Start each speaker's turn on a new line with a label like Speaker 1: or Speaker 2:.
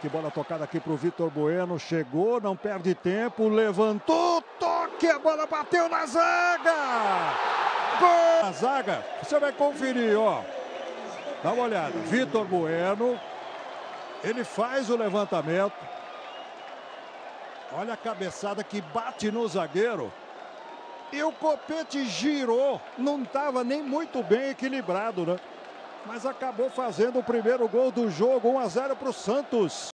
Speaker 1: Que bola tocada aqui para o Vitor Bueno. Chegou, não perde tempo, levantou, toque, a bola bateu na zaga! Gol! Na zaga, você vai conferir, ó. Dá uma olhada. Vitor Bueno. Ele faz o levantamento. Olha a cabeçada que bate no zagueiro. E o copete girou. Não estava nem muito bem equilibrado, né? Mas acabou fazendo o primeiro gol do jogo. 1 a 0 para o Santos.